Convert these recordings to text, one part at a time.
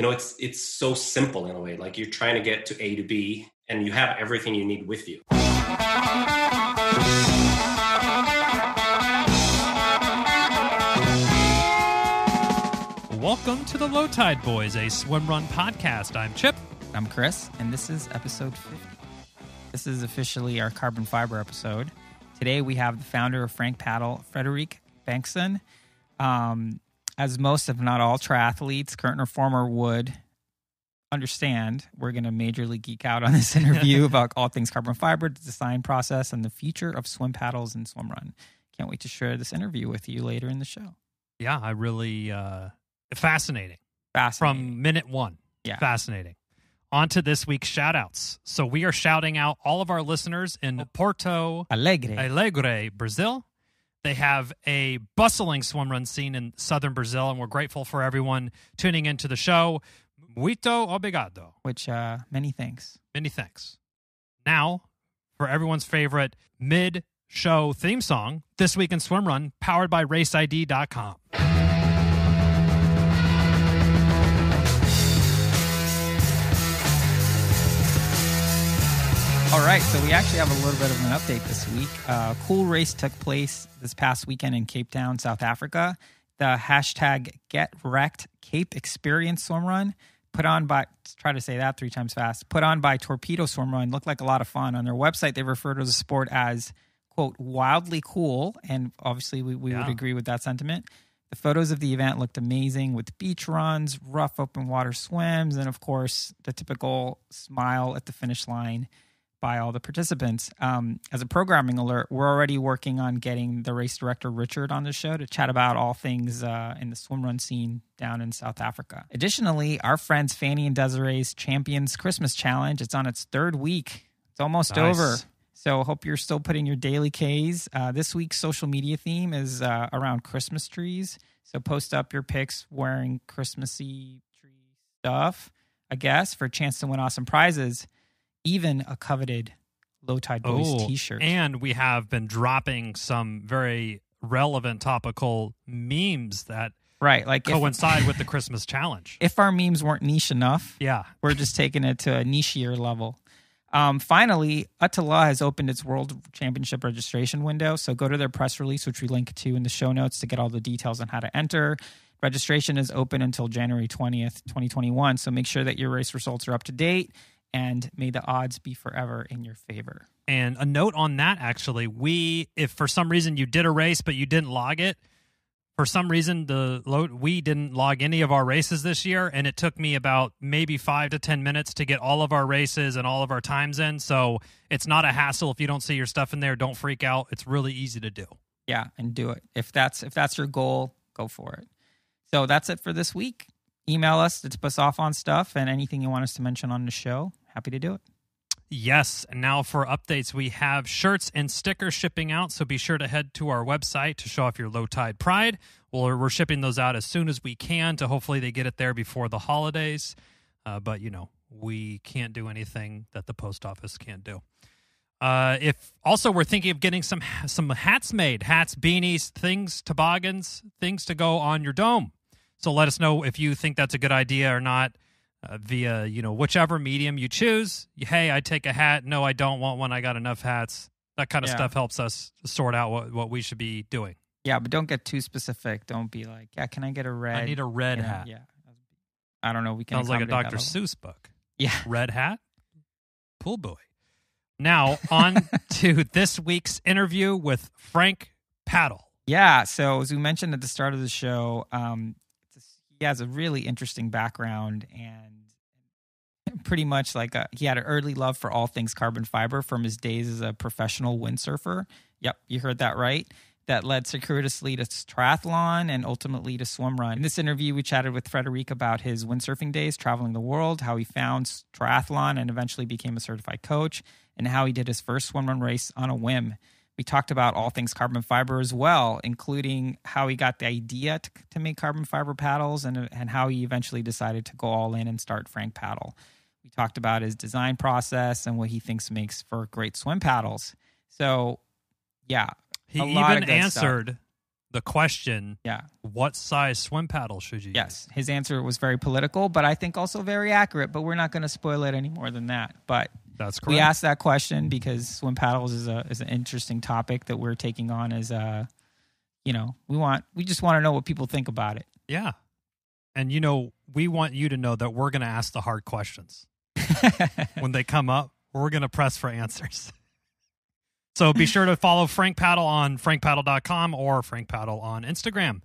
you know it's it's so simple in a way like you're trying to get to a to b and you have everything you need with you Welcome to the Low Tide Boyz, a swim run podcast. I'm Chip. I'm Chris, and this is episode 50. This is officially our carbon fiber episode. Today we have the founder of Frank Paddle, Fredrik Bengtsson. Um, as most, if not all, triathletes, current or former, would understand, we're going to majorly geek out on this interview about all things carbon fiber, the design process, and the future of swim paddles and swim run. Can't wait to share this interview with you later in the show. Yeah, I really uh, fascinating. Fascinating. From minute one. Yeah. Fascinating. On to this week's shout outs. So we are shouting out all of our listeners in Porto Alegre. Alegre, Brazil. They have a bustling swim run scene in southern Brazil, and we're grateful for everyone tuning into the show. Muito obrigado. which, uh, many thanks. Many thanks. Now, for everyone's favorite mid show theme song, This Week in Swim Run, powered by RaceID.com. All right, so we actually have a little bit of an update this week. Uh, cool race took place this past weekend in Cape Town, South Africa. The hashtag Get Wrecked Cape Experience Swim Run, put on by try to say that three times fast. Put on by Torpedo Swim Run, looked like a lot of fun. On their website, they refer to the sport as quote wildly cool, and obviously we, we would agree with that sentiment. The photos of the event looked amazing with beach runs, rough open water swims, and of course the typical smile at the finish line by all the participants. Um, as a programming alert, we're already working on getting the race director Richard on the show to chat about all things uh, in the swim run scene down in South Africa. Additionally, our friends Fanny and Desiree's Champions Christmas Challenge. It's on its third week. It's almost Nice. over. So hope you're still putting your daily Ks. Uh, this week's social media theme is uh, around Christmas trees. So post up your pics wearing Christmassy tree stuff, I guess, for a chance to win awesome prizes, even a coveted Low Tide Boyz Oh, t-shirt. And we have been dropping some very relevant topical memes that right, like if, coincide with the Christmas challenge. if our memes weren't niche enough, Yeah. we're just taking it to a nichier level. Um, finally, ÖTILLÖ has opened its World Championship registration window. So go to their press release, which we link to in the show notes to get all the details on how to enter. Registration is open until January 20th, 2021. So make sure that your race results are up to date and may the odds be forever in your favor. And a note on that actually, we if for some reason you did a race but you didn't log it, for some reason the load we didn't log any of our races this year and it took me about maybe 5 to 10 minutes to get all of our races and all of our times in. So it's not a hassle if you don't see your stuff in there, don't freak out. It's really easy to do. Yeah, and do it. If that's if that's your goal, go for it. So that's it for this week. Email us to tip us off on stuff and anything you want us to mention on the show. Happy to do it. Yes, and now for updates, we have shirts and stickers shipping out. So be sure to head to our website to show off your low tide pride. Well, we're shipping those out as soon as we can to hopefully they get it there before the holidays. Uh, but you know, we can't do anything that the post office can't do. Uh, if also we're thinking of getting some some hats made, hats, beanies, things, toboggans, things to go on your dome. So let us know if you think that's a good idea or not uh, via you know whichever medium you choose. Hey, I take a hat. No, I don't want one. I got enough hats. That kind of Yeah. stuff helps us sort out what, what we should be doing. Yeah, but don't get too specific. Don't be like, yeah, can I get a red? I need a red you know, hat. Yeah. I don't know. We can Sounds like a Dr. Seuss book. Yeah. Red hat, pool boy. Now on to this week's interview with Frank Paddle. Yeah. So as we mentioned at the start of the show, um, he has a really interesting background and pretty much like a, he had an early love for all things carbon fiber from his days as a professional windsurfer. Yep, you heard that right. That led circuitously to triathlon and ultimately to swim run. In this interview, we chatted with Fredrik about his windsurfing days, traveling the world, how he found triathlon and eventually became a certified coach, and how he did his first swim run race on a whim. We talked about all things carbon fiber as well, including how he got the idea to, to make carbon fiber paddles and, and how he eventually decided to go all in and start Frank Paddle. We talked about his design process and what he thinks makes for great swim paddles. So, yeah, He even of good stuff. answered the question, Yeah. what size swim paddle should you use? Yes. His answer was very political, but I think also very accurate. But we're not going to spoil it any more than that. But That's correct. we asked that question because swim paddles is a is an interesting topic that we're taking on as a, you know, we want we just want to know what people think about it. Yeah. And you know, we want you to know that we're going to ask the hard questions. when they come up, we're going to press for answers. So be sure to follow Frank Paddle on frankpaddle.com or Frank Paddle on Instagram.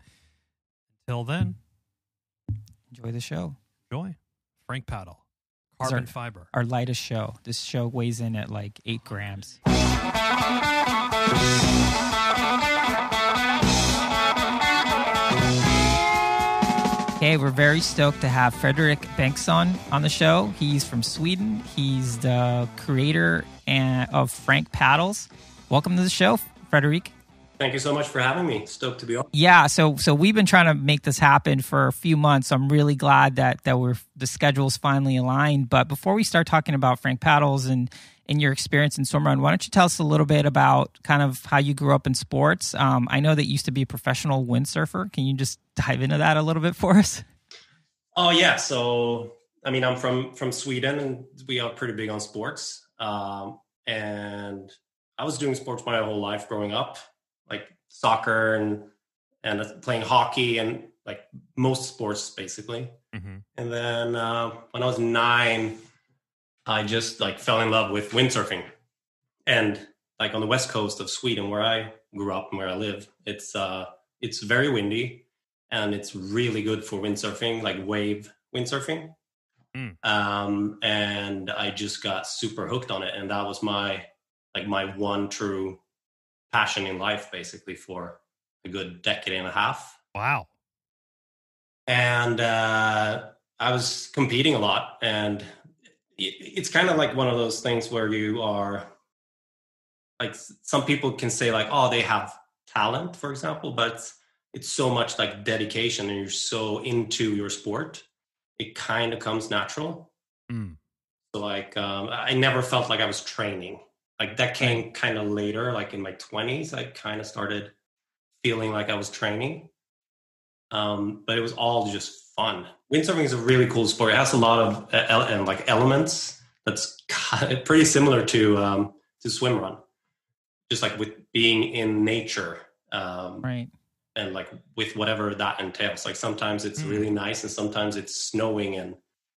Until then, Enjoy the show. enjoy Frank Paddle. Carbon are- fiber. Our lightest show. This show weighs in at like eight grams. Okay, we're very stoked to have Fredrik Bengtsson on on the show. He's from Sweden. He's the creator and, of Frank Paddles. Welcome to the show, Fredrik. Thank you so much for having me. Stoked to be on. Yeah, so so we've been trying to make this happen for a few months. I'm really glad that that we're the schedule's finally aligned. But before we start talking about Frank Paddles and and your experience in swim run, why don't you tell us a little bit about kind of how you grew up in sports? Um, I know that you used to be a professional windsurfer. Can you just dive into that a little bit for us? Oh yeah, so I mean, I'm from from Sweden, and we are pretty big on sports. Um, and I was doing sports my whole life growing up, like soccer and and playing hockey and like most sports basically. Mhm. And then uh, when I was nine, I just like fell in love with windsurfing. And like on the west coast of Sweden, where I grew up and where I live, it's uh, it's very windy, and it's really good for windsurfing, like wave windsurfing. Mm. Um, and I just got super hooked on it, and that was my like my one true passion in life, basically for a good decade and a half Wow. and uh, I was competing a lot, and it's kind of like one of those things where you are like some people can say like, oh, they have talent, for example, but it's, so much like dedication, and you're so into your sport, it kind of comes natural. Mm. So like, um, I never felt like I was training. Like that came kind of later, like in my twenties, I kind of started feeling like I was training um, but it was all just fun. Windsurfing is a really cool sport. It has a lot of uh, ele- and like elements that's pretty similar to um, to swim run, just like with being in nature um, Right. and like with whatever that entails. Like sometimes it's Mm. really nice, and sometimes it's snowing and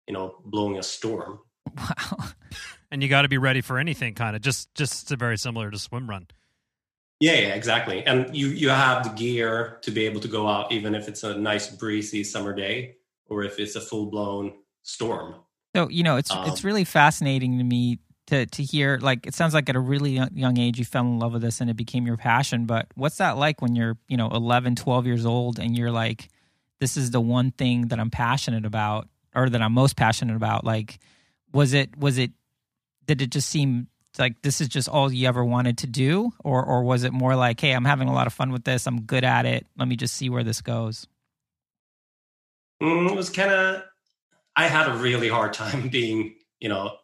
you know blowing a storm. Wow. And you got to be ready for anything kind of just just very similar to swim run. Yeah, yeah, exactly. And you you have the gear to be able to go out even if it's a nice breezy summer day or if it's a full blown storm. So you know, it's Um, it's really fascinating to me to to hear. Like, it sounds like at a really young, young age you fell in love with this and it became your passion. But what's that like when you're you know 11, 12 years old and you're like, this is the one thing that I'm passionate about or that I'm most passionate about? Like, was it was it did it just seem like this is just all you ever wanted to do, or or was it more like, hey, I'm having a lot of fun with this, I'm good at it, let me just see where this goes? Mm, it was kind of i had a really hard time being you know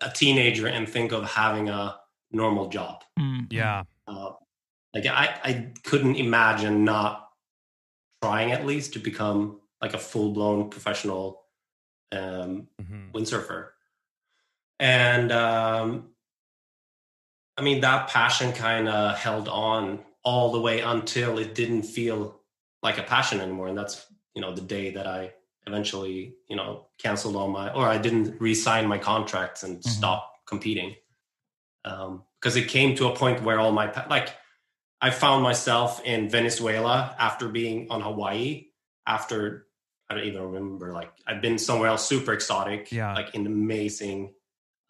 a teenager and think of having a normal job Mm, Yeah. uh, like I, I couldn't imagine not trying at least to become like a full-blown professional um, Mhm. windsurfer and um, i mean that passion kind of held on all the way until it didn't feel like a passion anymore and that's you know the day that i eventually you know canceled all my or i didn't re-sign my contracts and Mhm. stop competing um because it came to a point where all my like i found myself in venezuela after being on hawaii after i don't even remember like i've been somewhere else super exotic Yeah. like in amazing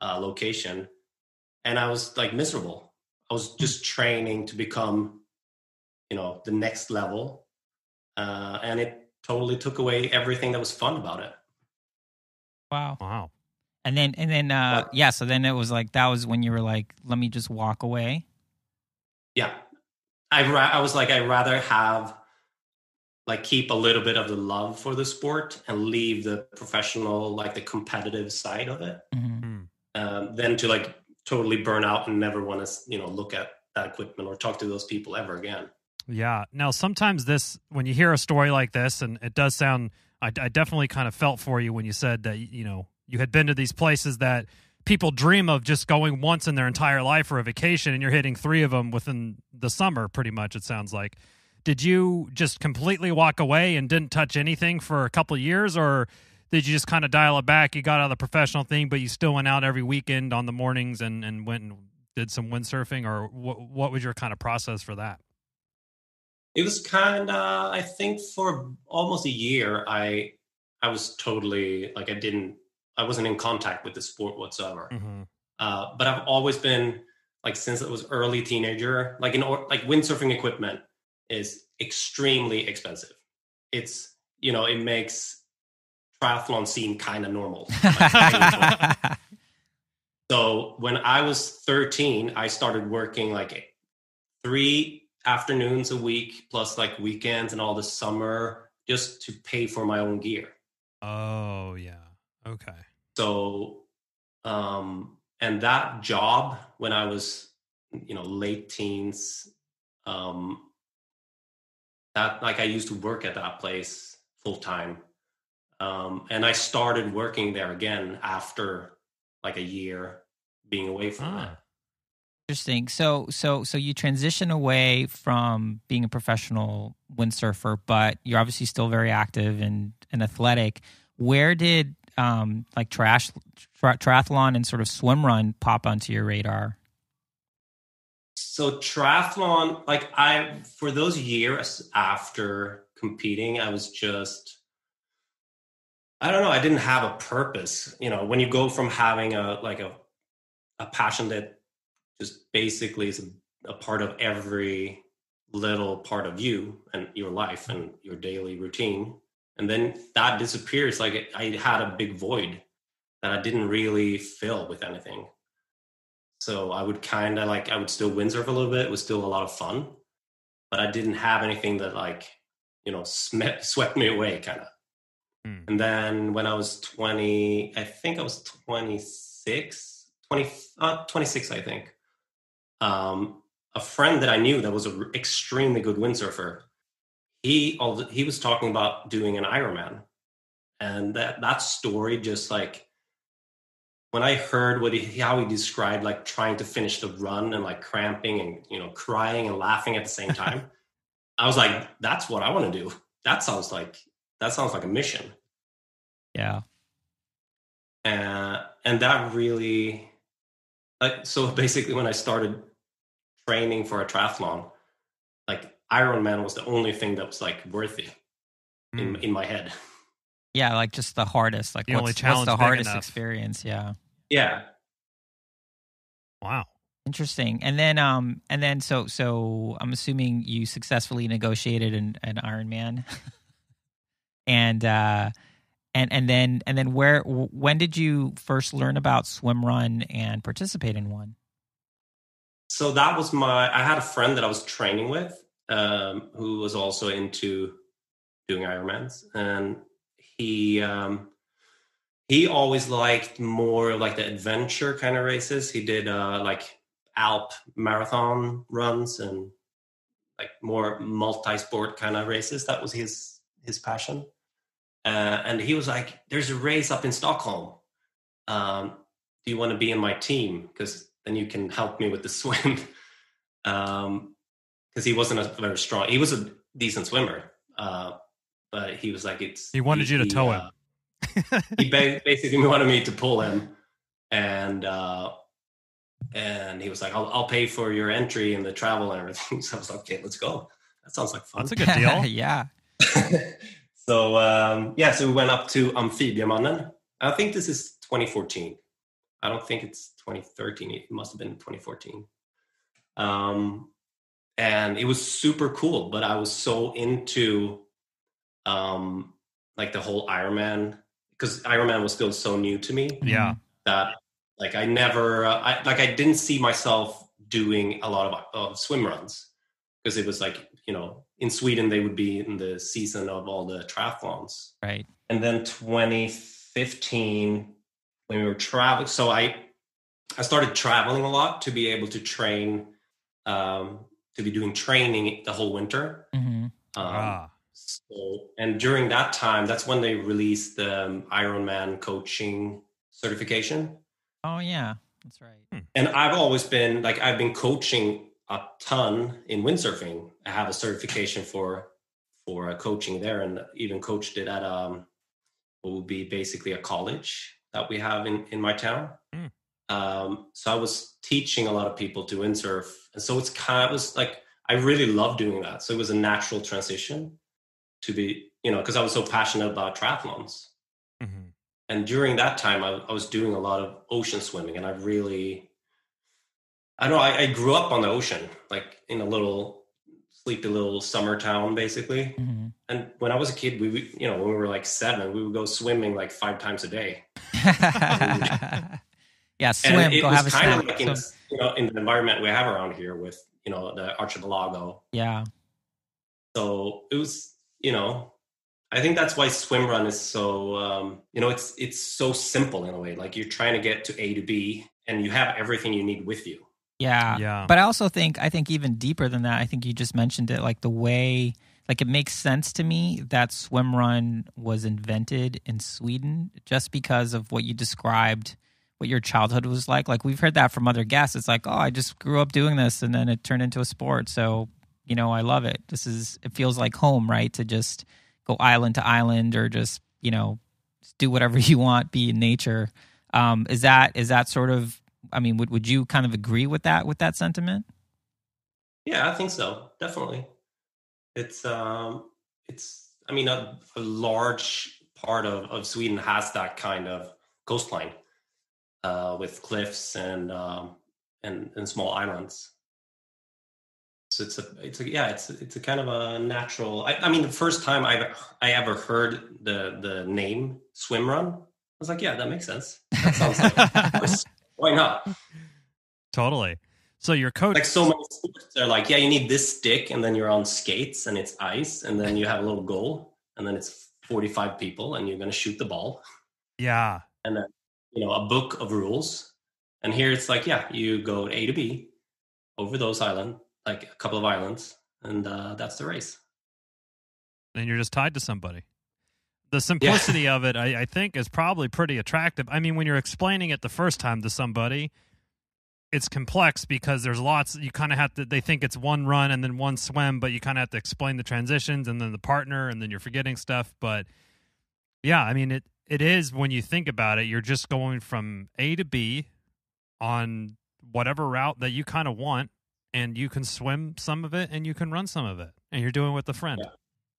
uh, location and i was like miserable i was just training to become you know the next level uh, and it totally took away everything that was fun about it Wow. Wow. And then and then uh What? yeah, so then it was like that was when you were like, let me just walk away. yeah i ra- i was like i'd rather have like keep a little bit of the love for the sport and leave the professional like the competitive side of it Mhm. Um, than to like totally burn out and never want to you know look at that equipment or talk to those people ever again Yeah. Now, sometimes this, when you hear a story like this, and it does sound, I, I definitely kind of felt for you when you said that, you know, you had been to these places that people dream of just going once in their entire life for a vacation, and you're hitting three of them within the summer, pretty much, it sounds like. Did you just completely walk away and didn't touch anything for a couple years, or did you just kind of dial it back? You got out of the professional thing, but you still went out every weekend on the mornings and, and went and did some windsurfing, or what, what was your kind of process for that? It was kind of, I think, for almost a year, I I was totally like I didn't, I wasn't in contact with the sport whatsoever. Mm-hmm. Uh, but I've always been like since it was early teenager, like in like windsurfing equipment is extremely expensive. It's you know it makes triathlon seemed kind of normal. Like, so when I was 13, I started working like three afternoons a week plus like weekends and all the summer just to pay for my own gear. Oh yeah. Okay. So um and that job when I was you know late teens um that like I used to work at that place full time. Um and I started working there again after like a year being away from Ah. it. Interesting. So, so, so you transition away from being a professional windsurfer, but you're obviously still very active and, and athletic. Where did um, like trash, tri- triathlon and sort of swim run pop onto your radar? So triathlon, like I for those years after competing, I was just I don't know, I didn't have a purpose. You know, when you go from having a like a a passion that just basically is a, a part of every little part of you and your life and your daily routine, and then that disappears, like I had a big void that I didn't really fill with anything. So I would kind of like I would still windsurf a little bit. It was still a lot of fun, but I didn't have anything that like you know swept me away, kind of. Hmm. And then when I was twenty, I think I was 26, 20, uh, 26, I think. Um, a friend that I knew that was an extremely good windsurfer. He he was talking about doing an Ironman, and that that story just like when I heard what he, how he described like trying to finish the run and like cramping and you know crying and laughing at the same time, I was like, that's what I want to do. That sounds like that sounds like a mission, Yeah. uh, and that really, like, so basically when I started training for a triathlon, like Ironman was the only thing that was like worthy in Hmm. in my head. Yeah. Like just the hardest, like The what's, only what's challenge the hardest enough. experience. Yeah. Yeah, Wow. Interesting. And then, um, and then, so, so I'm assuming you successfully negotiated an, an Ironman, and, uh, and, and then, and then, where, when did you first learn about swim run and participate in one? so that was my i had a friend that i was training with um, who was also into doing ironmans. And he um, he always liked more like the adventure kind of races. He did uh, like alp marathon runs and like more multi-sport kind of races. That was his his passion uh, and he was like there's a race up in stockholm. Um, do you want to be in my team? Because then you can help me with the swim. Um because he wasn't a very strong he was a decent swimmer uh but he was like it's He wanted you to tow him. uh, he ba- basically wanted me to pull him. And uh and he was like I'll, I'll pay for your entry and the travel and everything. So i was like okay let's go. That sounds like fun. That's a good deal. yeah. So um yeah so we went up to amphibiamannen i think this is 2014 i don't think it's 2013 it must have been 2014 um and it was super cool but i was so into um like the whole ironman because ironman was still so new to me. Yeah. that like I never uh, I like I didn't see myself doing a lot of, of swim runs because it was like you know in Sweden they would be in the season of all the triathlons Right. and then 2015 when we were traveling so I I started traveling a lot to be able to train um, to be doing training the whole winter. hmm Um, ah, so, and during that time, that's when they released the um, Ironman coaching certification. Oh yeah, that's right. And I've always been like I've been coaching a ton in windsurfing. I have a certification for for coaching there, and even coached it at um what would be basically a college that we have in in my town. Hmm. Um, so I was teaching a lot of people to windsurf, and so it's kind of it was like I really love doing that. So it was a natural transition to be you know because I was so passionate about triathlons mhm. and during that time I, I was doing a lot of ocean swimming and i really i don't know I, I grew up on the ocean like in a little sleepy little summer town basically. Hmm and when i was a kid we would you know when we were like seven we would go swimming like five times a day. Yeah, and swim. it Go was have a kind snack. of like in, So- you know in the environment we have around here with you know the archipelago. Yeah, so it was you know i think that's why swim run is so um, you know it's it's so simple in a way. Like you're trying to get to a to b and you have everything you need with you yeah, yeah. But I also think I think even deeper than that. I think you just mentioned it, like the way, like it makes sense to me that swim run was invented in Sweden just because of what you described, what your childhood was like. Like we've heard that from other guests. It's like, oh, I just grew up doing this, and then it turned into a sport. So you know, I love it. This is it feels like home, right? To just go island to island or just you know do whatever you want, be in nature. Um, is that is that sort of I mean, would would you kind of agree with that with that sentiment? yeah i think so definitely it's um it's i mean a, a large part of, of sweden has that kind of coastline uh with cliffs and um and, and small islands so it's a it's a yeah it's it's a kind of a natural I, I mean the first time i i ever heard the the name swim run i was like yeah that makes sense that sounds like. why not? Totally. So your coach, like so many sports they're like yeah you need this stick and then you're on skates and it's ice and then you have a little goal and then it's 45 people and you're going to shoot the ball. Yeah, and then you know a book of rules. And here it's like yeah you go a to b over those island like a couple of islands and uh, that's the race. And you're just tied to somebody. The simplicity of it, I, I think, is probably pretty attractive. I mean, when you're explaining it the first time to somebody, it's complex because there's lots. You kind of have to. They think it's one run and then one swim, but you kind of have to explain the transitions and then the partner, and then you're forgetting stuff. But yeah, I mean, it it is when you think about it, you're just going from A to B on whatever route that you kind of want, and you can swim some of it and you can run some of it, and you're doing it with a friend. Yeah.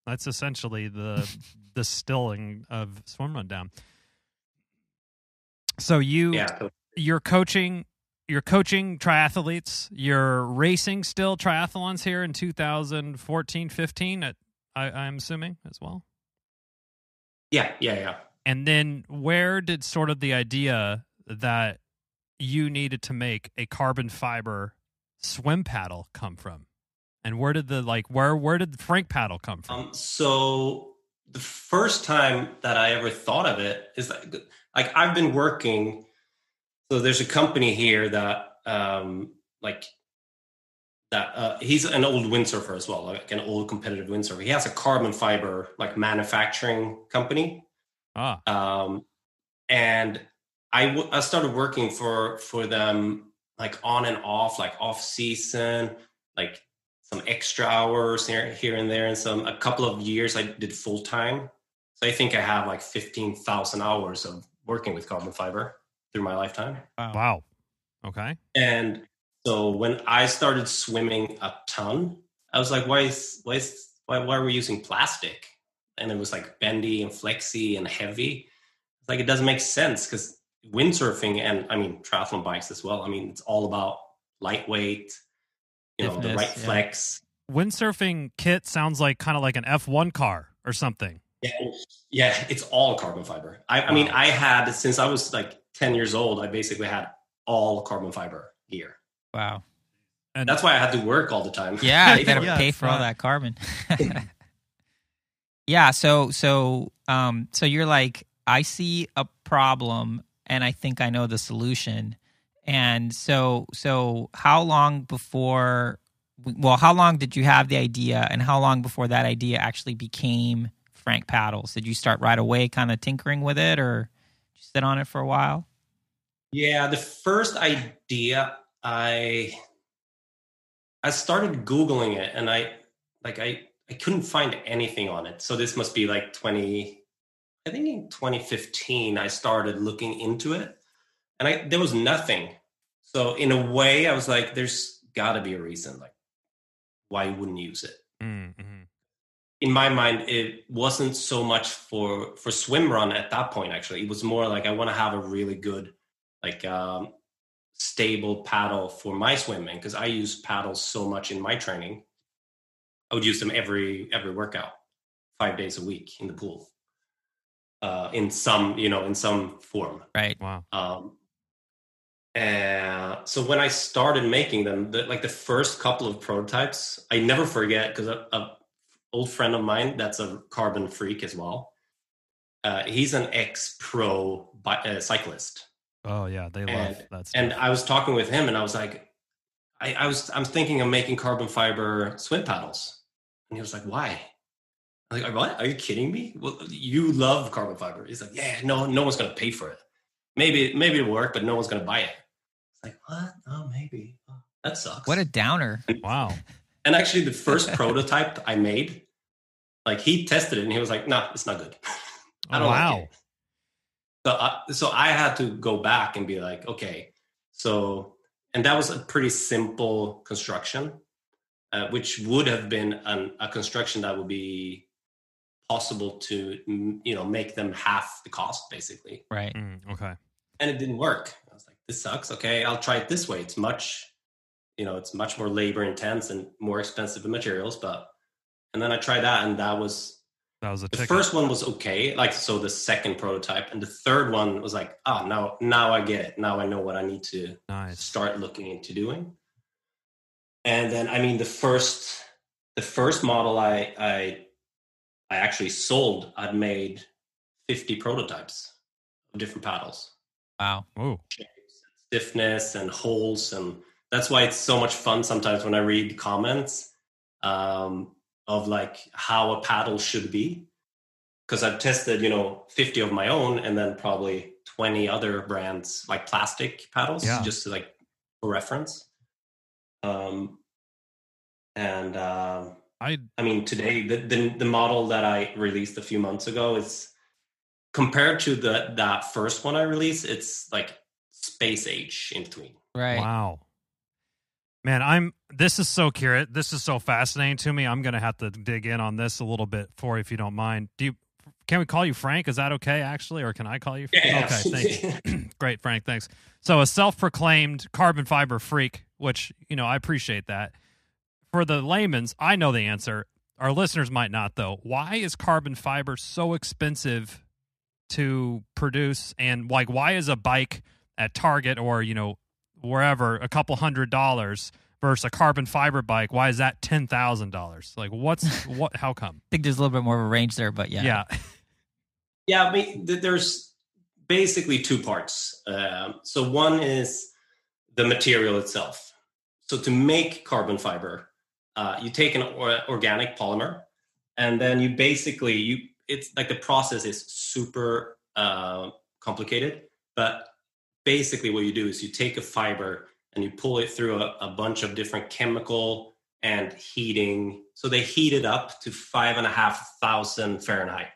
That's essentially the distilling of swim rundown. So you yeah you're coaching you're coaching triathletes. You're racing still triathlons here in 2014 15 at, I, i'm assuming as well? Yeah yeah yeah. And then where did sort of the idea that you needed to make a carbon fiber swim paddle come from and where did the like where where did the frank paddle come from Um, so the first time that I ever thought of it is like, like I've been working. So there's a company here that um, like that uh, he's an old windsurfer as well, like an old competitive windsurfer. He has a carbon fiber like manufacturing company, ah um, and I, w- I started working for for them like on and off, like off season, like some extra hours here, here and there, and some a couple of years I did full time. So I think I have like fifteen thousand hours of working with carbon fiber through my lifetime. wow okay And so when I started swimming a ton, I was like, why is why is why, why are we using plastic? And it was like bendy and flexy and heavy. It's like it doesn't make sense because windsurfing and I mean triathlon bikes as well. I mean it's all about lightweight, you know, the right yeah. flex. windsurfing kit sounds like kind of like an f1 car or something Yeah, yeah, it's all carbon fiber. I, I mean, I had since I was like ten years old. I basically had all carbon fiber gear. Wow. and That's why I had to work all the time. Yeah, you gotta Yeah, pay it's for all that carbon. yeah, so so um so you're like, I see a problem and I think I know the solution. And so so how long before well, how long did you have the idea, and how long before that idea actually became Frank Paddles? Did you start right away, kind of tinkering with it, or did you sit on it for a while? Yeah, the first idea I I started googling it, and I like I I couldn't find anything on it. So this must be like twenty. I think in 2015 I started looking into it, and I there was nothing. So in a way, I was like, "There's got to be a reason. Like, why you wouldn't use it?" Mm-hmm. In my mind, it wasn't so much for for swim run at that point. Actually, it was more like I want to have a really good, like, um, stable paddle for my swimming because I use paddles so much in my training. I would use them every every workout, five days a week in the pool, uh, in some you know in some form. Right. Wow. Um, and so when I started making them, the, like the first couple of prototypes, I never forget because a, a, old friend of mine that's a carbon freak as well. Uh, he's an ex pro uh, cyclist. Oh yeah, they love and, that. Stuff. And I was talking with him, and I was like, I, I was I'm thinking of making carbon fiber swim paddles, and he was like, why? I'm like, what? Are you kidding me? Well, you love carbon fiber. He's like, yeah, no, no one's gonna pay for it maybe maybe it'll work, but no one's gonna buy it. It's like what? Oh, maybe. Oh, that sucks. What a downer! Wow. And actually, the first prototype I made, like he tested it and he was like, "No, nah, it's not good. I don't oh, wow. like it." So, I, so I had to go back and be like, okay, so, and that was a pretty simple construction, uh, which would have been an, a construction that would be possible to, you know, make them half the cost, basically. Right. Mm, okay and it didn't work. This sucks. Okay, I'll try it this way. It's much, you know, it's much more labor intense and more expensive in materials. But and then I tried that, and that was that was a the ticket. first one was okay. Like so, the second prototype, and the third one was like, oh, now now I get it. Now I know what I need to nice. start looking into doing. And then, I mean, the first the first model I I I actually sold, I'd made fifty prototypes of different paddles Wow. Oh. Stiffness and holes. And that's why it's so much fun sometimes when I read comments um, of like how a paddle should be. Because I've tested, you know, 50 of my own and then probably 20 other brands like plastic paddles, yeah. just to, like for reference. Um, and uh, I, I mean, today the, the the model that I released a few months ago is compared to the that first one I released, it's like space age in between. Right. Wow. Man, I'm this is so curious. This is so fascinating to me. I'm gonna have to dig in on this a little bit for you if you don't mind. Do you can we call you Frank? Is that okay actually? Or can I call you Frank? Yeah. Okay, thank you. Great, Frank, thanks. So a self proclaimed carbon fiber freak, which, you know, I appreciate that. For the layman's, I know the answer. Our listeners might not though. Why is carbon fiber so expensive to produce and like why is a bike at target or you know wherever a couple hundred dollars versus a carbon fiber bike why is that ten thousand dollars like what's what how come I think there's a little bit more of a range there, but yeah. yeah Yeah, I mean, there's basically two parts. Um, so one is the material itself. So to make carbon fiber, uh, you take an or- organic polymer, and then you basically you it's like the process is super uh, complicated, but basically what you do is you take a fiber and you pull it through a, a bunch of different chemical and heating. So they heat it up to five and a half thousand Fahrenheit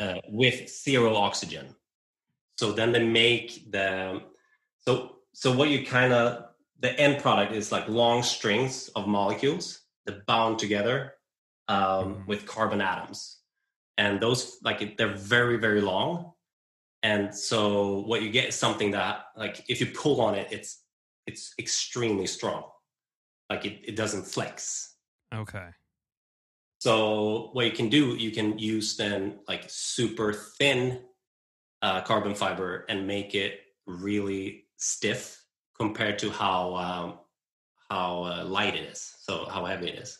uh, with zero oxygen. So then they make the so so what you kind of the end product is like long strings of molecules that bound together um, Mhm. with carbon atoms, and those like they're very very long, and so what you get is something that like if you pull on it, it's it's extremely strong, like it, it doesn't flex. okay So what you can do, you can use then like super thin uh, carbon fiber and make it really stiff compared to how um, how uh, light it is. So how heavy it is.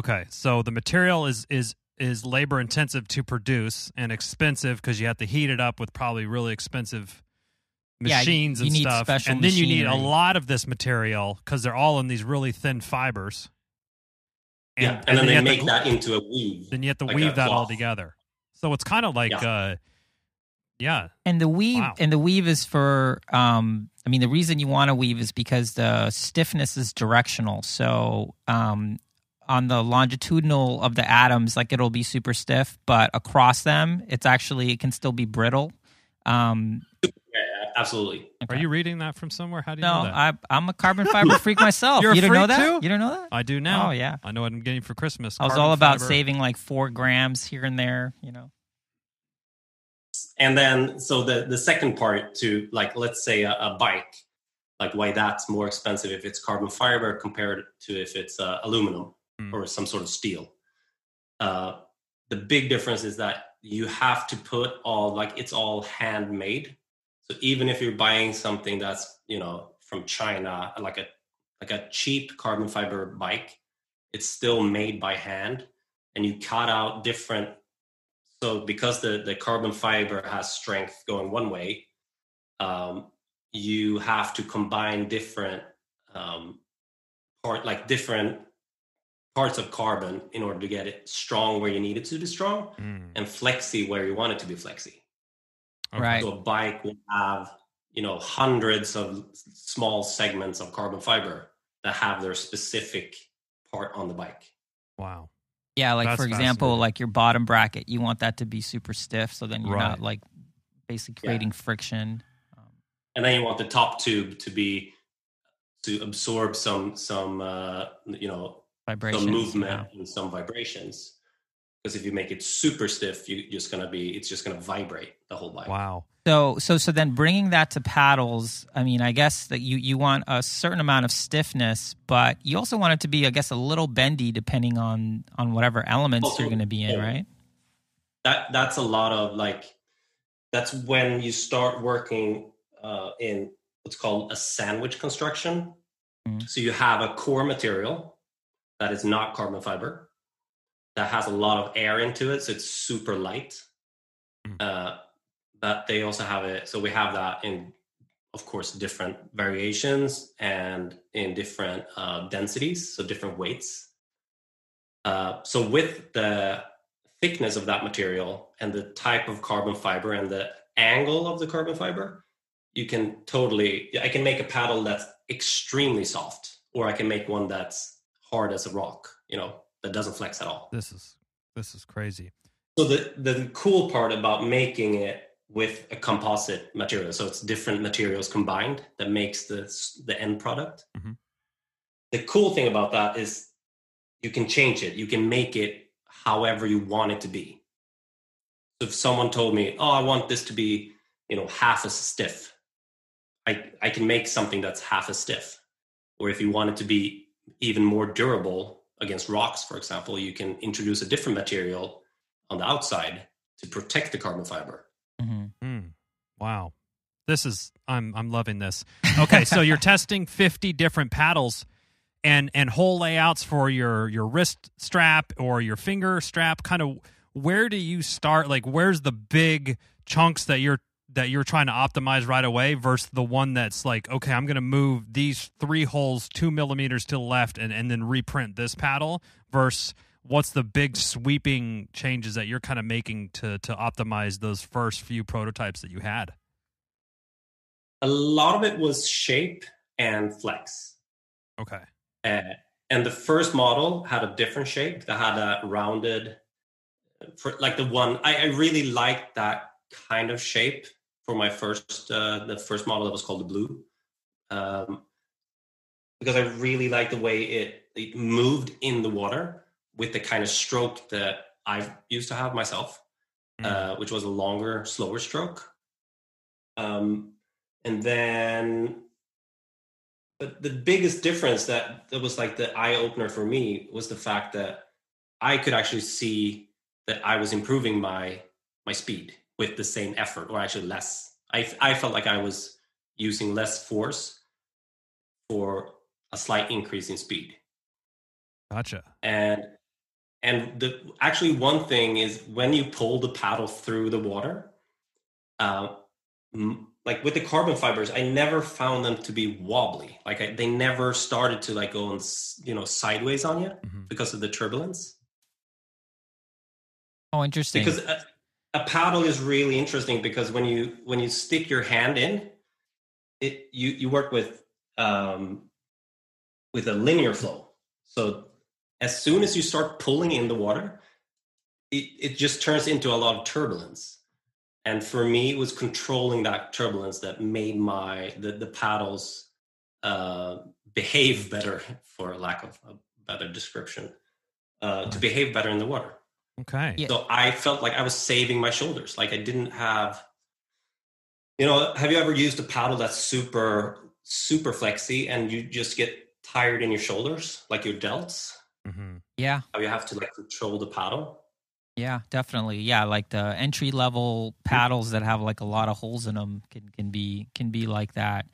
okay so the material is is is labor intensive to produce and expensive because you have to heat it up with probably really expensive Yeah, you- machines you and stuff, special and then you need a lot of this material because they're all in these really thin fibers. yeah, and, then you they have to make that into a weave. Then you have to like weave that all together. So it's kind of like, Yeah. uh, yeah, And the weave Wow. and the weave is for um I mean the reason you want to weave is because the stiffness is directional. So um on the longitudinal of the atoms like it'll be super stiff, but across them it's actually it can still be brittle. Um Yeah, absolutely. Are you reading that from somewhere? How do you no, know that? I I'm a carbon fiber freak myself. You're you didn't know that? too? You don't know that? I do now. Oh yeah. I know what I'm getting for Christmas. I was all about fiber. saving like 4 grams here and there, you know. and then so the the second part to like let's say a, a bike like why that's more expensive if it's carbon fiber compared to if it's uh, aluminum Mm. or some sort of steel uh, the big difference is that you have to put all like it's all handmade so even if you're buying something that's you know from china like a like a cheap carbon fiber bike it's still made by hand and you cut out different so because the, the carbon fiber has strength going one way um, you have to combine different um, part like different parts of carbon in order to get it strong where you need it to be strong Mm, and flexy where you want it to be flexy okay. Right. so a bike will have you know hundreds of small segments of carbon fiber that have their specific part on the bike Wow. Yeah, like That's for example, like your bottom bracket, you want that to be super stiff so then you're Right. not like basically Yeah. creating friction. Um, and then you want the top tube to be to absorb some some uh, you know vibrations. some yeah. movement and some vibrations because if you make it super stiff you, are just gonna be it's just gonna vibrate the whole bike Wow. So so so then bringing that to paddles, I mean, I guess that you you want a certain amount of stiffness, but you also want it to be, I guess, a little bendy depending on on whatever elements Also, you're going to be in, yeah. right? that that's a lot of like that's when you start working uh, in what's called a sandwich construction Mhm. so you have a core material that is not carbon fiber that has a lot of air into it so it's super light Mhm. uh, but they also have it so we have that in of course different variations and in different uh, densities so different weights uh, so with the thickness of that material and the type of carbon fiber and the angle of the carbon fiber, you can totally, I can make a paddle that's extremely soft, or I can make one that's hard as a rock, you know, that doesn't flex at all. This is this is crazy. So the, the cool part about making it with a composite material, so it's different materials combined that makes the, the end product. Mhm. The cool thing about that is you can change it. You can make it however you want it to be. So if someone told me, "Oh, I want this to be, you know, half as stiff," I I can make something that's half as stiff. Or if you want it to be even more durable against rocks, for example, you can introduce a different material on the outside to protect the carbon fiber. hmm Mm. Wow. This is I'm I'm loving this. Okay, so you're testing 50 different paddles and and whole layouts for your your wrist strap or your finger strap kind of where do you start like where's the big chunks that you're that you're trying to optimize right away versus the one that's like okay i'm going to move these three holes two millimeters to the left and, and then reprint this paddle versus what's the big sweeping changes that you're kind of making to to optimize those first few prototypes that you had A lot of it was shape and flex. okay Uh, and the first model had a different shape that had a rounded, for like the one I, I really liked that kind of shape for my first uh, the first model that was called the blue, um, because I really liked the way it, it moved in the water with the kind of stroke that I used to have myself, Mm. uh, which was a longer, slower stroke. Um, and then but the biggest difference that that was like the eye opener for me was the fact that I could actually see that I was improving my my speed with the same effort, or actually less. I I felt like I was using less force for a slight increase in speed. gotcha And and the actually one thing is when you pull the paddle through the water, uh, like with the carbon fibers, I never found them to be wobbly. Like I, they never started to like go on, you know, sideways on you mm-hmm. because of the turbulence. Oh, interesting. Because a, a, paddle is really interesting because when you when you stick your hand in, it you you work with um with a linear flow. So as soon as you start pulling in the water, it, it just turns into a lot of turbulence. And for me it was controlling that turbulence that made my the, the paddles uh, behave better for lack of a better description uh, to behave better in the water okay yeah. so i felt like i was saving my shoulders like i didn't have you know have you ever used a paddle that's super super flexy and you just get tired in your shoulders like your delts mm-hmm. yeah how you have to like control the paddle yeah, definitely. Yeah, like the entry level paddles that have like a lot of holes in them can can be can be like that.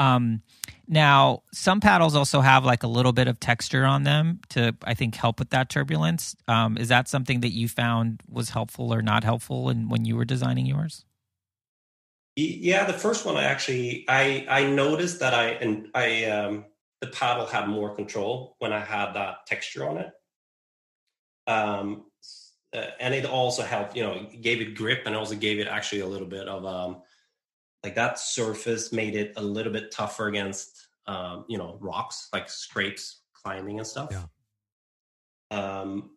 Um, now, some paddles also have like a little bit of texture on them to, I think, help with that turbulence. Um, is that something that you found was helpful or not helpful in, when you were designing yours? Yeah, the first one I actually I I noticed that I and I um, the paddle had more control when I had that texture on it. Um, uh, and it also helped you know gave it grip and also gave it actually a little bit of um like that surface made it a little bit tougher against um you know rocks like scrapes climbing and stuff. Yeah. um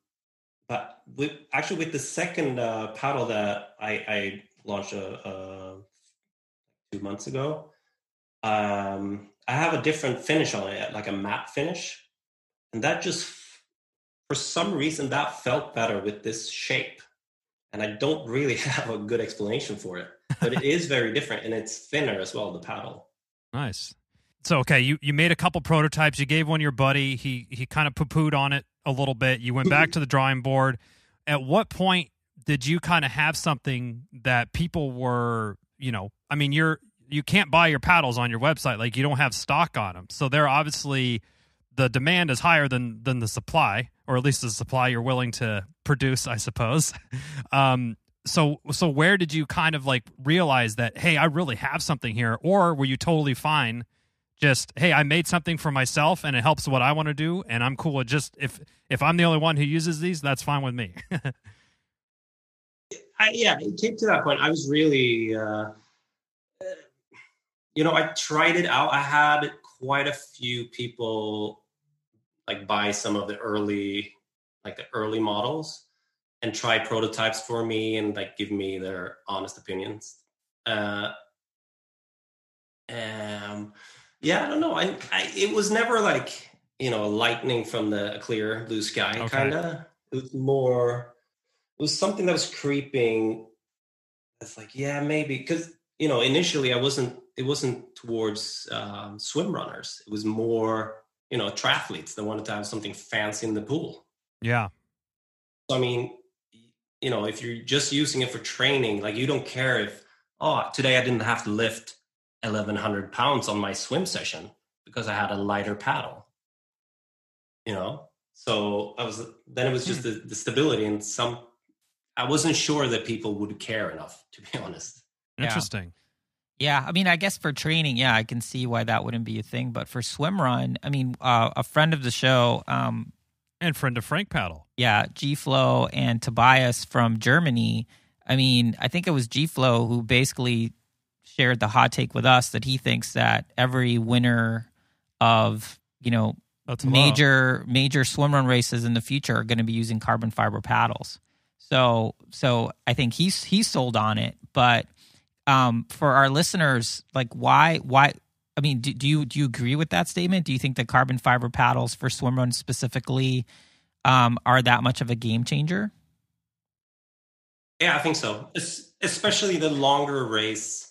but with actually with the second uh, paddle that i i launched a, uh, a uh, two months ago um i have a different finish on it like a matte finish. And that just for some reason that felt better with this shape. And i don't really have a good explanation for it but it is very different and it's thinner as well the paddle. Nice. So okay you you made a couple prototypes. You gave one your buddy. He he kind of poo-pooed on it a little bit. You went back to the drawing board. At what point did you kind of have something that people were you know i mean you're you can't buy your paddles on your website. Like you don't have stock on them so they're obviously the demand is higher than than the supply, or at least the supply you're willing to produce, I suppose. Um, so so where did you kind of like realize that hey, I really have something here, or were you totally fine? Just hey, I made something for myself, and it helps what I want to do, and I'm cool with just if if I'm the only one who uses these, that's fine with me. I, yeah, it came to that point. I was really, uh, you know, I tried it out. I had quite a few people like buy some of the early like the early models and try prototypes for me and like give me their honest opinions. Uh um yeah i don't know. I, I it was never like you know a lightning from the clear blue sky okay. kind of it was more it was something that was creeping. It's like yeah maybe because you know initially i wasn't it wasn't towards um, swim runners. It was more you know triathletes that wanted to have something fancy in the pool. Yeah. So i mean you know if you're just using it for training like you don't care if oh today i didn't have to lift 1100 pounds on my swim session because i had a lighter paddle you know so i was then it was just hmm. the, the stability and some i wasn't sure that people would care enough to be honest interesting yeah, I mean, I guess for training, yeah, I can see why that wouldn't be a thing. But for swim run, I mean, uh, a friend of the show, um, and friend of Frank Paddle, yeah, G Flow and Tobias from Germany. I mean, I think it was G Flow who basically shared the hot take with us that he thinks that every winner of you know major major swim run races in the future are going to be using carbon fiber paddles. So so I think he's he's sold on it, but um, for our listeners, like why why I mean, do, do, you do you agree with that statement? Do you think the carbon fiber paddles for swim runs specifically um, are that much of a game changer? Yeah, I think so. It's, especially the longer race.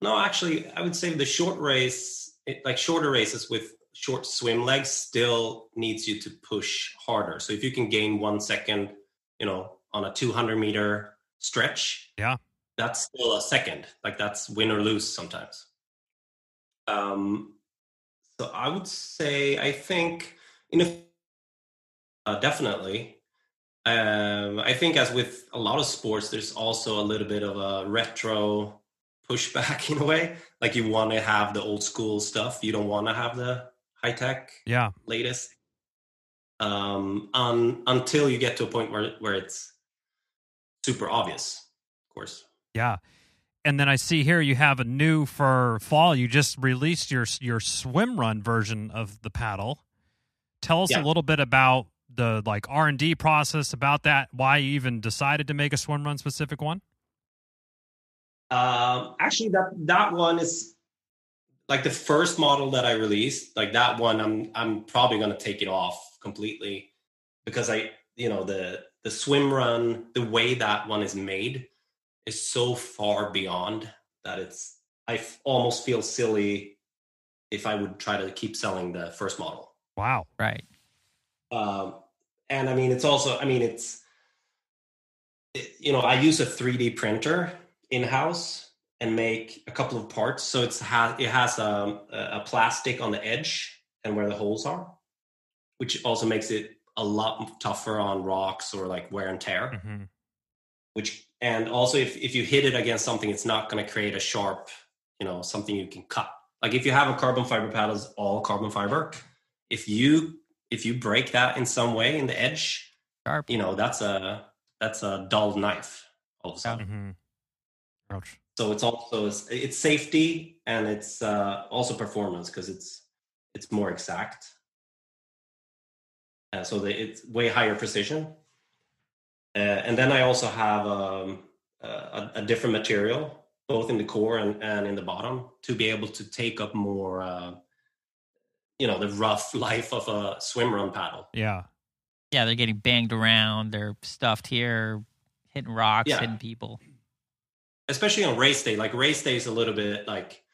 No, actually, I would say the short race, it, like shorter races with short swim legs, still needs you to push harder. So if you can gain one second, you know, on a 200 meter stretch, yeah, that's still a second. Like that's win or lose sometimes. Um, so I would say I think in a uh, definitely. Um, I think as with a lot of sports, there's also a little bit of a retro pushback in a way. Like you want to have the old school stuff. You don't want to have the high tech, Yeah. latest. Um, un, until you get to a point where where it's super obvious, of course. Yeah. And then I see here you have a new for fall. You just released your your swim run version of the paddle. Tell us Yeah. a little bit about the like R and D process about that. Why you even decided to make a swim run specific one? Um, actually, that that one is like the first model that I released. Like that one, I'm I'm probably gonna take it off completely because I, you know, the the swim run, the way that one is made, is so far beyond that it's. I f- almost feel silly if I would try to keep selling the first model. Wow. Right. Um, and I mean, it's also, I mean, it's, it- you know, I use a 3D printer in house and make a couple of parts. So it's ha- it has um, a, a plastic on the edge and where the holes are, which also makes it a lot tougher on rocks or like wear and tear. hmm Which and also if if you hit it against something, it's not going to create a sharp, you know, something you can cut. Like if you have a carbon fiber paddle, it's all carbon fiber. If you if you break that in some way in the edge, Sharp. you know that's a that's a dull knife all of a sudden. hmm Ouch. So it's also it's safety and it's uh, also performance because it's it's more exact. Uh, so the, it's way higher precision. Uh, and then I also have um, a, a different material, both in the core and, and in the bottom, to be able to take up more, uh, you know, the rough life of a swim run paddle. Yeah. Yeah, they're getting banged around. They're stuffed here, hitting rocks, Yeah. hitting people. especially on race day like race day is a little bit like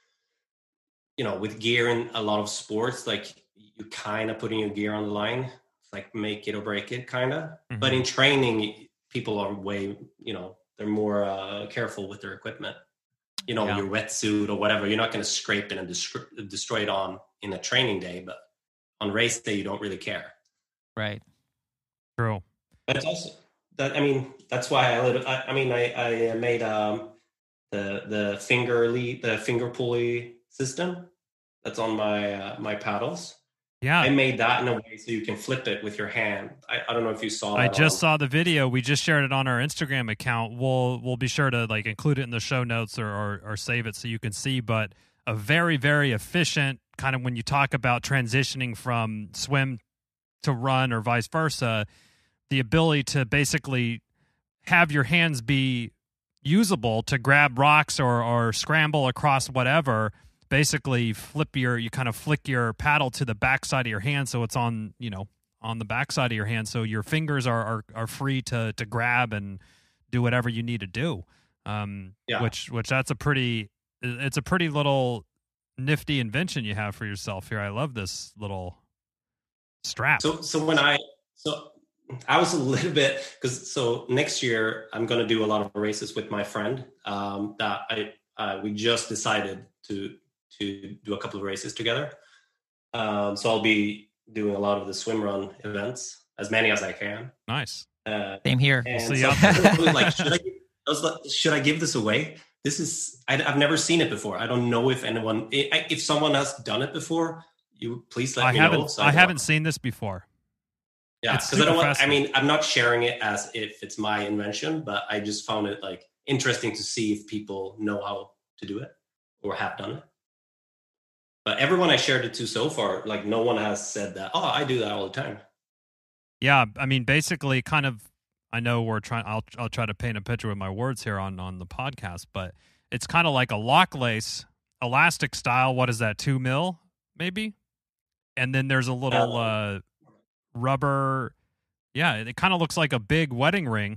you know with gear in a lot of sports like you kind of putting your gear on the line like make it or break it kind of but in training people are way you know they're more uh, careful with their equipment you know Yeah. your wetsuit or whatever you're not going to scrape it and destro- destroy it on in a training day but on race day you don't really care Right. True. but it's also that I mean that's why I I, I mean I I made um the the finger lead the finger pulley system that's on my uh, my paddles. Yeah. I made that in a way so you can flip it with your hand. I, I don't know if you saw. I just on- saw the video. We just shared it on our Instagram account. We'll we'll be sure to like include it in the show notes or or, or save it so you can see. But a very very efficient kind of when you talk about transitioning from swim to run or vice versa, the ability to basically have your hands be usable to grab rocks or or scramble across whatever. Basically, flip your you kind of flick your paddle to the backside of your hand so it's on you know on the backside of your hand. So your fingers are are, are free to to grab and do whatever you need to do. Um Yeah. which which that's a pretty it's a pretty little nifty invention you have for yourself here. I love this little strap. So so when I so I was a little bit because so next year I'm going to do a lot of races with my friend um, that I uh, we just decided to to do a couple of races together. Um, so I'll be doing a lot of the swim run events, as many as I can. nice Uh, Same here. and see so you out I was like, should I, I was like, should I give this away? This is I, I've never seen it before. I don't know if anyone, if someone has done it before, you please let i me haven't know. so i can- haven't seen this before yeah, because I don't want. I mean, I'm not sharing it as if it's my invention, but I just found it like interesting to see if people know how to do it or have done it. But everyone I shared it to so far, like no one has said that. Oh, I do that all the time. yeah i mean basically kind of i know we're trying i'll i'll try to paint a picture with my words here on on the podcast but it's kind of like a lock lace elastic style what is that 2 mil maybe and then there's a little uh rubber yeah it kind of looks like a big wedding ring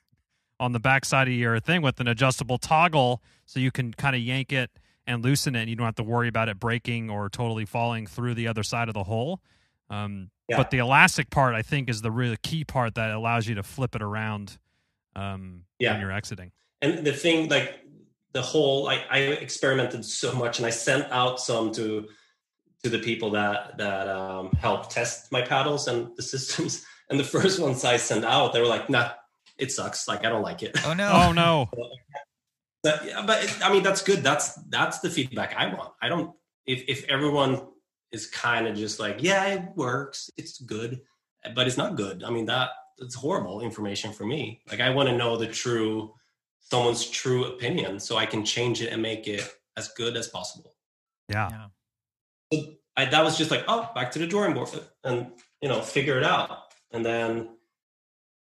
on the backside of your thing with an adjustable toggle so you can kind of yank it and loosen it and you don't have to worry about it breaking or totally falling through the other side of the hole um, Yeah. but the elastic part i think is the really key part that allows you to flip it around um, Yeah. when you're exiting And the thing, like the whole, I, I experimented so much, and I sent out some to to the people that that um, help test my paddles and the systems. And the first ones I sent out, they were like, "Nah, it sucks. Like I don't like it." Oh no. oh no But, yeah, but it, I mean, that's good. That's that's the feedback I want. I don't. If if everyone is kind of just like, yeah, it works, it's good, but it's not good. I mean, that that's horrible information for me. Like, I want to know the true, someone's true opinion, so I can change it and make it as good as possible. Yeah. Yeah. I, that was just like, oh, back to the drawing board, and you know, figure it out. And then,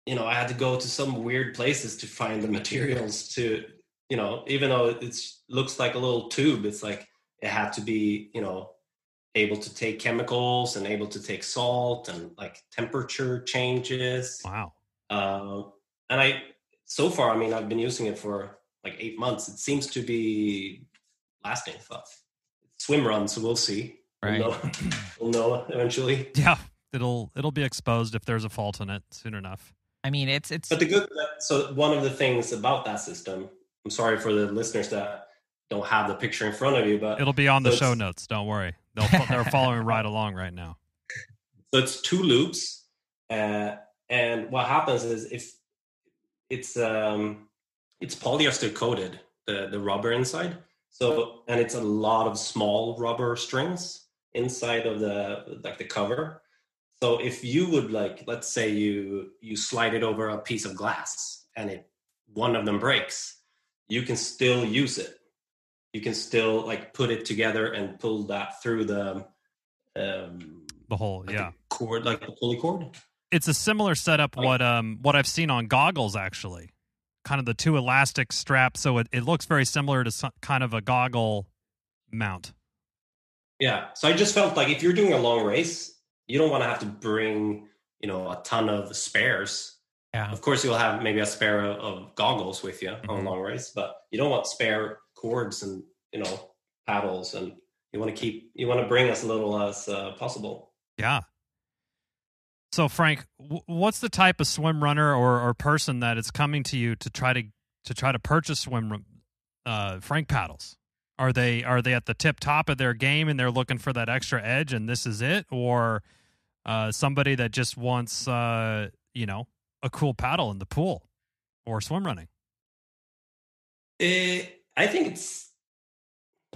you know, I had to go to some weird places to find the materials to, you know, even though it looks like a little tube, it's like it had to be, you know, able to take chemicals and able to take salt and like temperature changes. Wow. Uh, and I, so far, I mean, I've been using it for like eight months. It seems to be lasting. But swim run, so we'll see. Right. We'll know, we'll know eventually. Yeah. It'll it'll be exposed if there's a fault in it soon enough. I mean, it's it's But the good, so one of the things about that system, I'm sorry for the listeners that don't have the picture in front of you, but It'll be on the show notes. Don't worry. They'll they're following right along right now. So it's two loops, uh, and what happens is if it's um, it's polyester coated, the the rubber inside. So and it's a lot of small rubber strings inside of the like the cover. So if you would like, let's say you you slide it over a piece of glass and it one of them breaks, you can still use it. You can still like put it together and pull that through the um, The whole like yeah. the cord, like the pulley cord. It's a similar setup what um what I've seen on goggles actually. Kind of the two elastic straps, so it, it looks very similar to some, kind of a goggle mount. Yeah. So I just felt like if you're doing a long race, you don't want to have to bring, you know, a ton of spares. Yeah. Of course, you'll have maybe a spare of, goggles with you on Mhm. a long race, but you don't want spare cords and you know paddles, and you want to keep you want to bring as little as uh, possible. Yeah. So Frank, w- what's the type of swim runner or, or person that is coming to you to try to to try to purchase swim uh, Frank paddles? Are they are they at the tip top of their game and they're looking for that extra edge and this is it, or uh, somebody that just wants uh, you know a cool paddle in the pool or swim running? Eh, I think it's.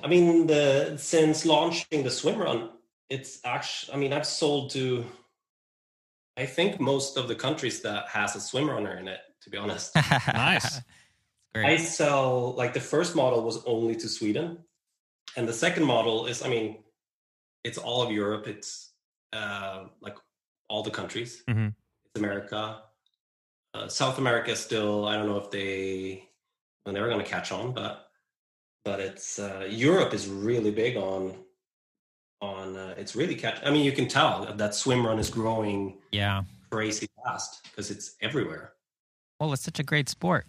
I mean, the since launching the swim run, it's actually. I mean, I've sold to. I think most of the countries that has a swim runner in it. To be honest, Nice. I sell like the first model was only to Sweden, and the second model is. I mean, it's all of Europe. It's uh, like all the countries. Mhm. It's America. Uh, South America still. I don't know if they when they're going to catch on, but but it's uh, Europe is really big on on. Uh, it's really catch. I mean, you can tell that swim run is growing Yeah. crazy fast because it's everywhere. Well, it's such a great sport.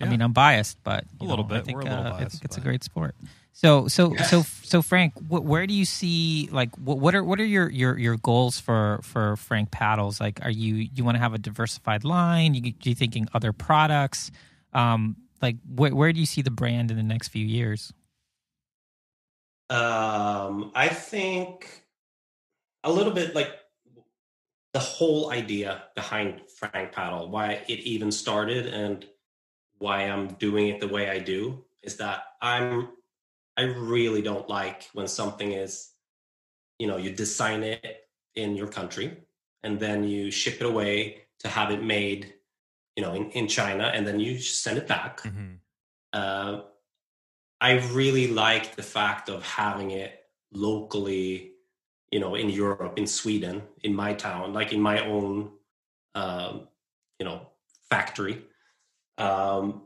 I mean, I'm biased, but A little know, I bit. think, We're a little uh, I think it's a great sport. So, so, Yes. so, so, Frank, wh- where do you see like what, what are what are your your your goals for for Frank paddles? Like, are you you want to have a diversified line? You you thinking other products? Um, like, where where do you see the brand in the next few years? Um, I think a little bit like the whole idea behind Frank Paddle, why it even started, and why I'm doing it the way I do is that I'm I really don't like when something is, you know, you design it in your country and then you ship it away to have it made, you know, in, in China and then you send it back Mhm. uh, I really like the fact of having it locally, you know, in Europe, in Sweden, in my town, like in my own, um, you know, factory, um,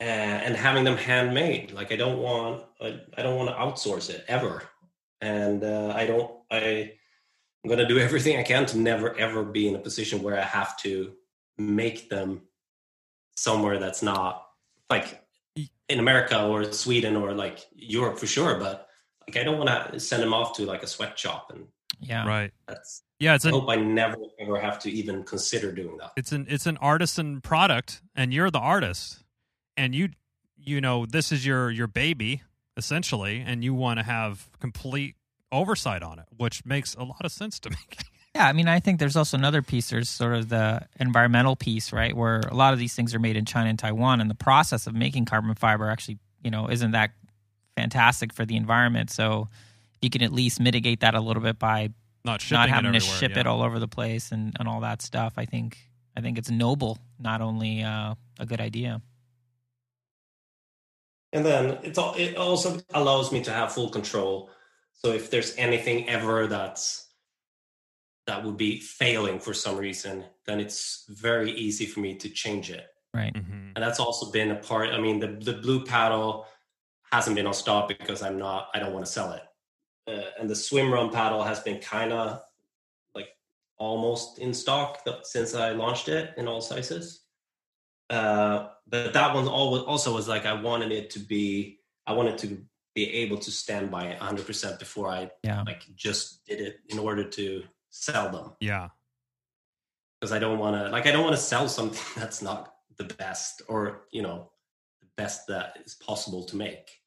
and, and having them handmade. Like I don't want, I, I don't want to outsource it ever, and uh, I don't. I, I'm going to do everything I can to never ever be in a position where I have to make them somewhere that's not like in America or Sweden or like Europe for sure, but like I don't want to send them off to like a sweatshop, and Yeah, Right. that's. Yeah, it's I an hope I never ever have to even consider doing that. it's an it's an artisan product and you're the artist and you you know this is your your baby essentially and you want to have complete oversight on it which makes a lot of sense to me Yeah, I mean, I think there's also another piece. There's sort of the environmental piece, right, where a lot of these things are made in China and Taiwan, and the process of making carbon fiber actually, you know, isn't that fantastic for the environment. So you can at least mitigate that a little bit by not shipping not having it to ship yeah. it all over the place and, and all that stuff. I think I think it's noble, not only uh, a good idea. And then it's all, it also allows me to have full control. So if there's anything ever that's that would be failing for some reason, then it's very easy for me to change it. Right. Mm-hmm. And that's also been a part. I mean, the the blue paddle hasn't been on stock because I'm not. I don't want to sell it. Uh, and the swim run paddle has been kind of like almost in stock since I launched it in all sizes. Uh, but that one also was like I wanted it to be. I wanted to be able to stand by it 100% before I yeah. like just did it in order to sell them. Yeah. Because I don't want to like I don't want to sell something that's not the best or you know the best that is possible to make.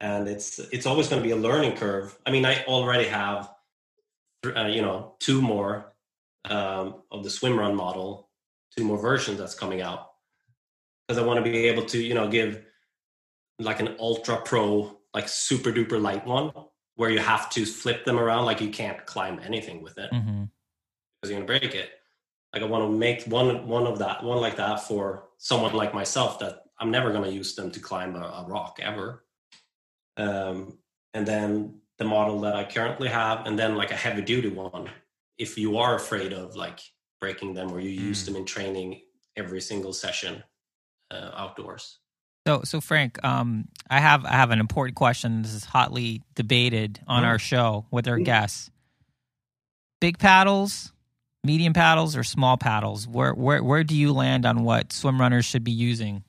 And it's it's always going to be a learning curve. I mean, I already have uh, you know two more um, of the swim run model, two more versions that's coming out because I want to be able to you know give like an ultra pro like super duper light one where you have to flip them around like you can't climb anything with it mm-hmm. because you're gonna break it. Like I want to make one one of that one like that for someone like myself that I'm never gonna use them to climb a, a rock ever. Um, and then the model that I currently have, and then like a heavy duty one. If you are afraid of like breaking them or you mm. use them in training every single session uh, outdoors. So, so Frank, um, I have I have an important question. This is hotly debated on our show with our mm-hmm. guests. Big paddles, medium paddles, or small paddles? Where where where do you land on what swim runners should be using?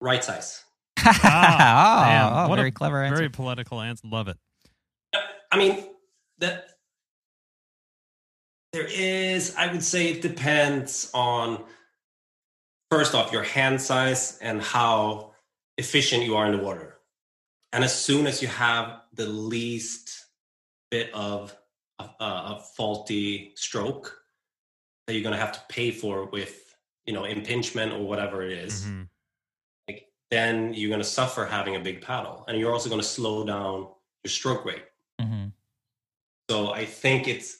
Right size. Ah, oh, what very a, clever answer. Very political answer. Love it. I mean that there is. I would say it depends on first off your hand size and how efficient you are in the water. And as soon as you have the least bit of a, a faulty stroke that you're going to have to pay for with, you know, impingement or whatever it is, mm-hmm. Then you're going to suffer having a big paddle. And you're also going to slow down your stroke rate. Mm-hmm. So I think it's,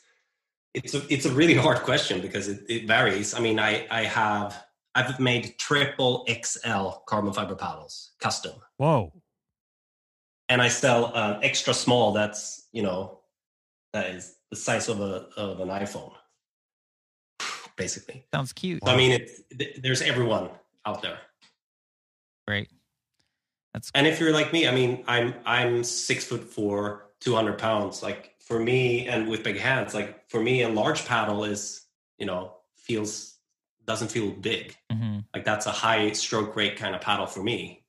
it's a, it's a really hard question because it, it varies. I mean, I, I have I've made triple XL carbon fiber paddles, custom. Whoa. And I sell an extra small that's, you know, that is the size of a of an iPhone. Basically. Sounds cute. So, I mean, it, there's everyone out there. Great. That's and if you're like me, I mean, I'm I'm six foot four, two hundred pounds. Like for me, and with big hands, like for me, a large paddle is, you know, feels doesn't feel big. Mm-hmm. Like that's a high stroke rate kind of paddle for me.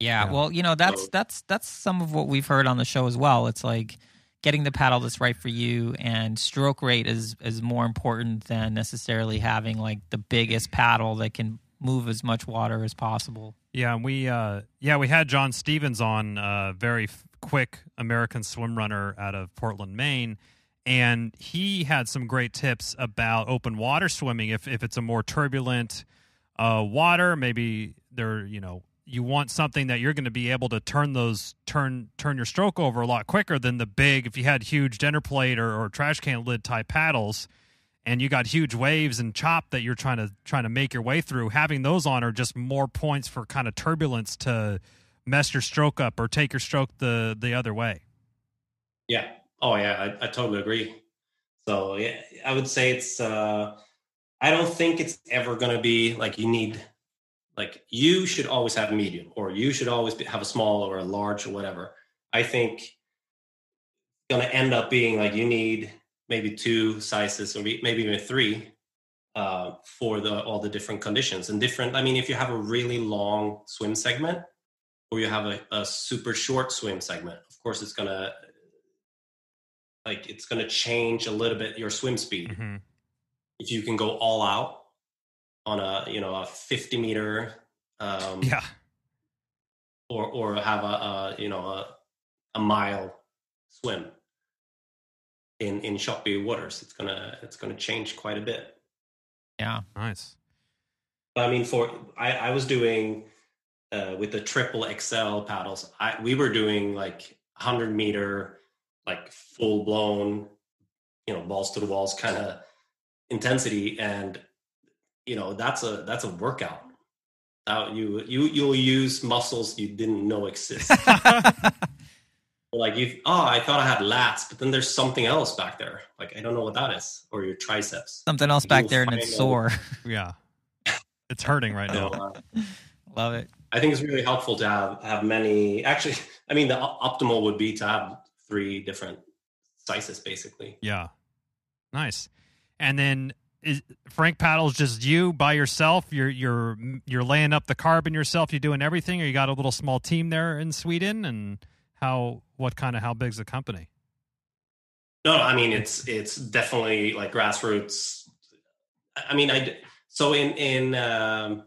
Yeah, yeah. well, you know that's so, that's that's some of what we've heard on the show as well. It's like getting the paddle that's right for you, and stroke rate is is more important than necessarily having like the biggest paddle that can move as much water as possible. Yeah, we uh, yeah we had John Stevens on, uh, very f- quick American swim runner out of Portland, Maine and he had some great tips about open water swimming if if it's a more turbulent uh, water maybe there you know you want something that you're going to be able to turn those turn turn your stroke over a lot quicker than the big if you had huge dinner plate or, or trash can lid type paddles and you got huge waves and chop that you're trying to trying to make your way through having those on are just more points for kind of turbulence to mess your stroke up or take your stroke the the other way yeah Oh yeah, I, I totally agree. So yeah, I would say it's. uh I don't think it's ever going to be like you need. Like you should always have a medium, or you should always be, have a small or a large or whatever. I think it's going to end up being like you need maybe two sizes or maybe even three uh, for the all the different conditions and different. I mean, if you have a really long swim segment or you have a, a super short swim segment, of course, it's going to like it's going to change a little bit your swim speed. Mm-hmm. If you can go all out on a you know a 50 meter um, yeah or or have a, a you know a, a mile swim in in choppy waters. It's gonna it's gonna change quite a bit. Yeah. Nice. But I mean, for I, I was doing uh, with the triple XL paddles. I we were doing like 100 meter, like full blown, you know, balls to the walls kind of intensity, and you know that's a that's a workout. Now you you you'll use muscles you didn't know exist. like you, oh, I thought I had lats, but then there's something else back there. Like I don't know what that is, or your triceps. Something else back there and it's find sore. Yeah. It's hurting right So, now. uh, Love it. I think it's really helpful to have have many. Actually, I mean, the optimal would be to have three different sizes, basically. Yeah. Nice. And then is Frank paddles just you by yourself? You're you're you're laying up the carbon yourself. You're doing everything, or you got a little small team there in Sweden? And how what kind of how big's the company? No, I mean it's it's definitely like grassroots. I mean, I so in in um,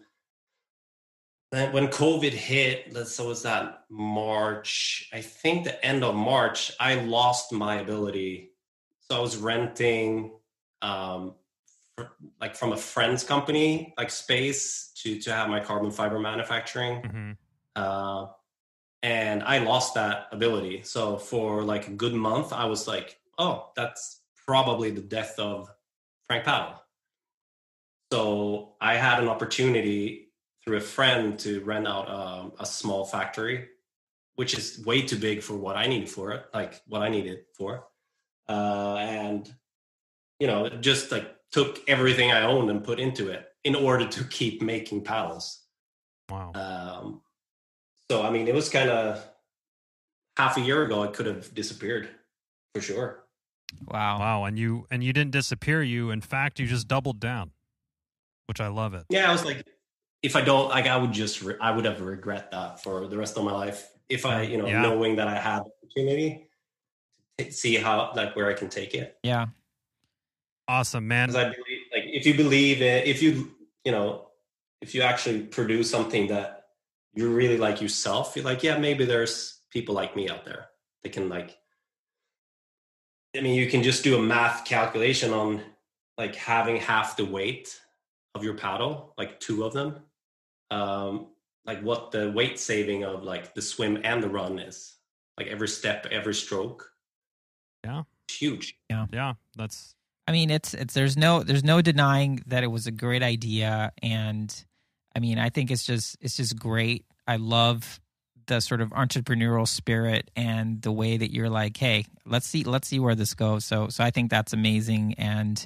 when COVID hit, let's so was that March? I think the end of March, I lost my ability. So I was renting, um, for, like from a friend's company, like space to to have my carbon fiber manufacturing. hmm uh, and I lost that ability. So for like a good month, I was like, "Oh, that's probably the death of Frank Paddle. So I had an opportunity through a friend to rent out um, a small factory, which is way too big for what I needed for it, like what I needed for, uh, and you know, it just like took everything I owned and put into it in order to keep making paddles. Wow. Um, so I mean, it was kind of half a year ago. It could have disappeared for sure. Wow. Wow. And you and you didn't disappear. You in fact you just doubled down, which I love it. Yeah, I was like, if I don't, like, I would just, re- I would have regret that for the rest of my life. If I, you know, Yeah. knowing that I had the opportunity to see how, like, where I can take it. Yeah. Awesome, man. Because I believe, like, if you believe it, if you, you know, if you actually produce something that you really like yourself, you're like, yeah, maybe there's people like me out there that can like. I mean, you can just do a math calculation on like having half the weight of your paddle, like two of them, um, like what the weight saving of like the swim and the run is, like every step, every stroke. Yeah. It's huge. Yeah, yeah, that's I mean, it's it's there's no there's no denying that it was a great idea, and I mean, I think it's just it's just great. I love the sort of entrepreneurial spirit and the way that you're like, hey, let's see let's see where this goes. So so I think that's amazing, and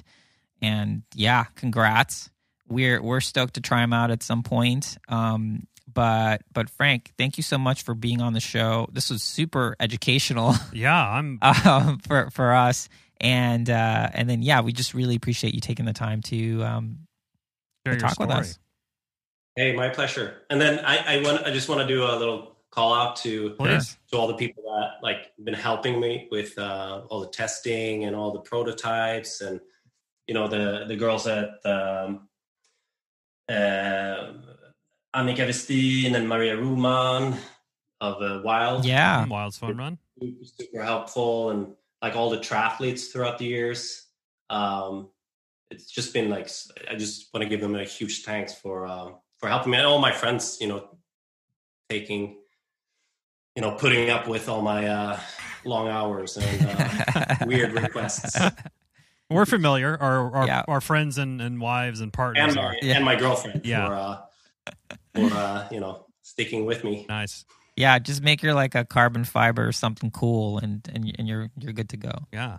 and yeah, congrats. We're we're stoked to try them out at some point. Um, but but Frank, thank you so much for being on the show. This was super educational. yeah. I'm um, for for us. And uh, and then yeah, we just really appreciate you taking the time to um, to talk with us. Hey, my pleasure. And then I, I want I just want to do a little call out to Please. to all the people that like been helping me with uh, all the testing and all the prototypes and you know the the girls at um, uh, Annika Westin and Maria Ruman of uh, Wild. Yeah, Wild Swim Run. super, super helpful and like all the triathletes throughout the years. Um, it's just been like I just want to give them a huge thanks for um, for helping me and all my friends. You know, taking you know putting up with all my uh, long hours and uh, weird requests We're familiar. Our our, Yeah. our friends and, and wives and partners and are my, Yeah. and my girlfriend Yeah. for uh, for uh, you know sticking with me. nice. yeah. Just make your like a carbon fiber or something cool, and and and you're you're good to go. Yeah.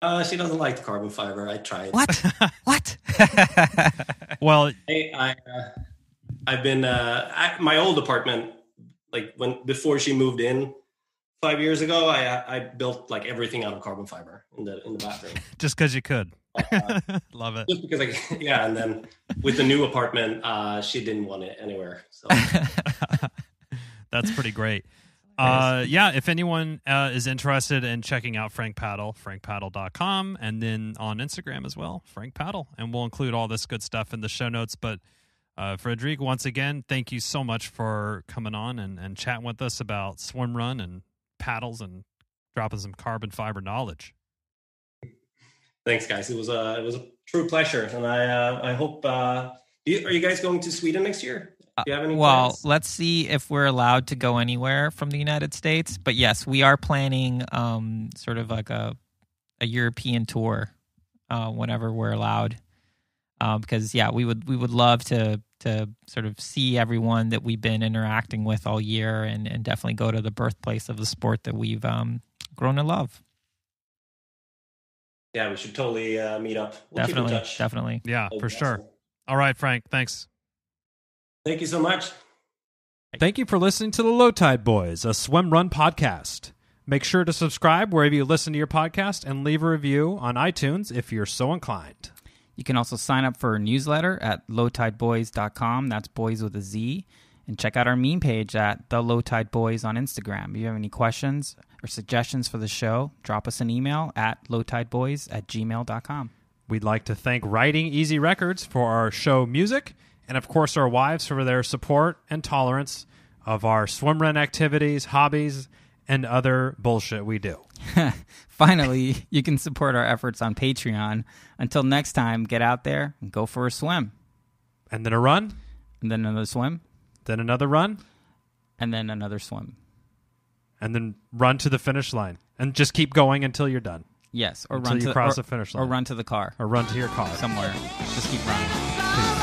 Uh, she doesn't like the carbon fiber. I tried. What? what? well, Hey, I, uh, I've been uh, I, my old apartment. Like when before she moved in five years ago, I I built like everything out of carbon fiber in the in the bathroom. just because you could. Uh, Love it. just because I yeah, and then with the new apartment, uh, she didn't want it anywhere. So That's pretty great. Uh, yeah, if anyone uh, is interested in checking out Frank Paddle, frankpaddle.com, and then on Instagram as well, Frank Paddle. And we'll include all this good stuff in the show notes. But uh, Fredrik, once again, thank you so much for coming on and, and chatting with us about swim run and paddles and dropping some carbon fiber knowledge. Thanks, guys. It was a it was a true pleasure, and I uh, I hope. Uh, you, are you guys going to Sweden next year? Do you have any? well, plans? let's see if we're allowed to go anywhere from the United States. But yes, we are planning um, sort of like a a European tour uh, whenever we're allowed. Um, because yeah, we would we would love to to sort of see everyone that we've been interacting with all year, and and definitely go to the birthplace of the sport that we've um, grown to love. yeah, we should totally uh, meet up. We'll definitely, keep in touch. definitely. Yeah, That'd for sure. awesome. All right, Frank. Thanks. Thank you so much. Thank you for listening to the Low Tide Boyz, a swim run podcast. Make sure to subscribe wherever you listen to your podcast and leave a review on iTunes if you're so inclined. You can also sign up for our newsletter at lowtideboyz.com. That's boys with a Z. And check out our meme page at The Low Tide Boyz on Instagram. If you have any questions or suggestions for the show, drop us an email at lowtideboyz at gmail.com. We'd like to thank RidingEasy Records for our show music, and of course, our wives for their support and tolerance of our swim run activities, hobbies, and other bullshit we do. Finally, you can support our efforts on Patreon. Until next time, get out there and go for a swim. And then a run, And then another swim. then another run, And then another swim. and then run to the finish line. And just keep going until you're done. Yes. Or Until run you to cross or, the finish line. Or run to the car Or run to your car. somewhere. Just keep running. Peace.